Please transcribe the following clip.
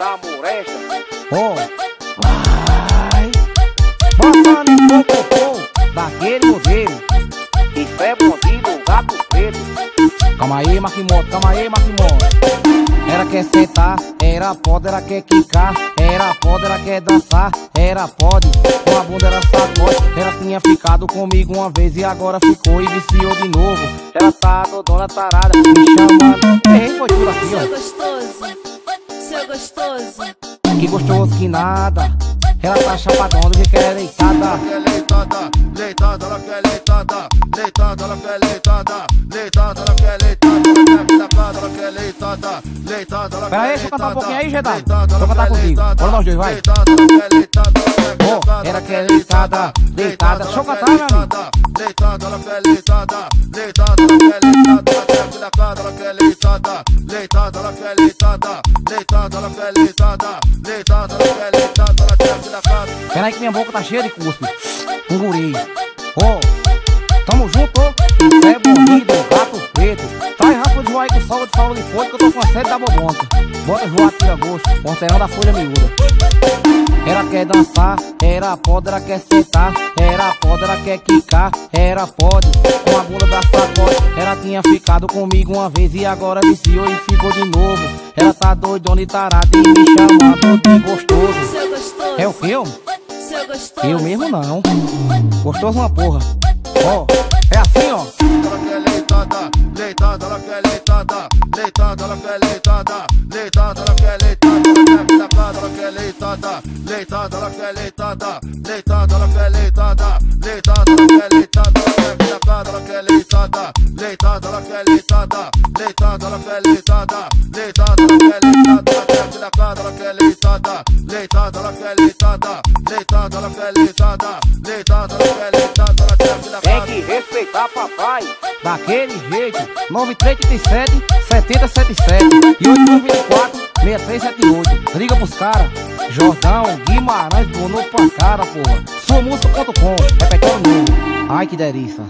da moresta. Ó, vai. Bota no popô daquele modelo. Isso é bandido, gato preto. Calma aí, Marquimoto, calma aí, Marquimoto. Era quer sentar, era pode, era quer quicar, era pode, era quer dançar, era pode. Com a bunda era sacode, ela tinha ficado comigo uma vez e agora ficou e viciou de novo. Ela tá dona tarada, me chamando. Errei, foi tudo aqui, ó. Seu gostoso. Que gostoso que nada. Ela tá chapadona, que quer deitada. quer leitada, leitada, ela quer leitada, leitada, ela quer leitada, leitada, ela quer leitada, ela quer leitada, leitada, ela quer Pera aí, deixa eu cantar um pouquinho aí, leitada, Vou cantar contigo. leitada, Bora nós dois, vai. Leitada, ela quer leitada, cada, ela quer leitada, deitada. Deixa eu cantar, meu amigo. Leitada, ela quer leitada, leitada, ela quer leitada, cada, ela quer leitada, leitada, ela quer leitada, leitada, ela quer leitada, leitada, ela quer leitada, ela quer vida cada. Pera aí que minha boca tá cheia de cuspe. Um guri. Ó, tamo junto. Isso é bandido, gato preto. Traz rapa de aí com salva de salva de fogo que eu tô com a sede da bobonca. Bota joar tira gosto, porteirão da folha miúda. Quer dançar, era pode, ela quer sentar, era pode, ela quer quicar, era pode, com a bunda da sacode. Ela tinha ficado comigo uma vez e agora viciou e ficou de novo. Ela tá doidona e tarada e me chamando de gostoso. É o gostoso. Eu mesmo não. Gostoso uma porra. Ó, é assim, ó. ela quer leitada, leitada, ela quer leitada, leitada, ela quer leitada, leitada, ela quer leitada, cada, ela quer leitada, leitada, ela quer leitada, leitada, ela quer leitada, leitada, ela quer leitada, ela quer cada, ela quer leitada, leitada, ela quer leitada, leitada, ela quer leitada, leitada, ela quer leitada, ela quer leitada, leitada, ela quer leitada, leitada, ela quer leitada, leitada, ela quer leitada, ela quer vida Tem que respeitar papai. Daquele jeito. 9337 7077 e 824 6378. Liga pros caras. Jordão, Guimarães, Bruno pra cara, porra. Sua música.com. Repetindo novo. Ai que delícia.